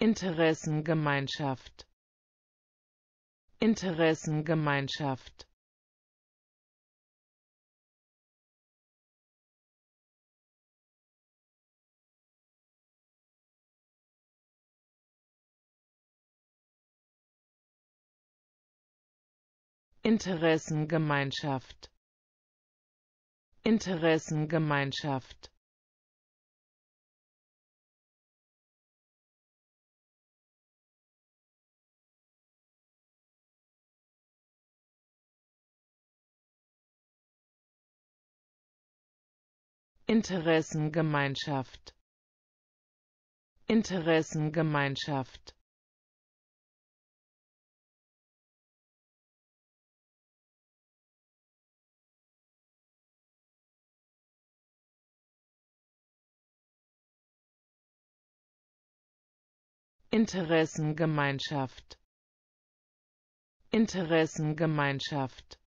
Interessengemeinschaft. Interessengemeinschaft. Interessengemeinschaft. Interessengemeinschaft Interessengemeinschaft. Interessengemeinschaft. Interessengemeinschaft. Interessengemeinschaft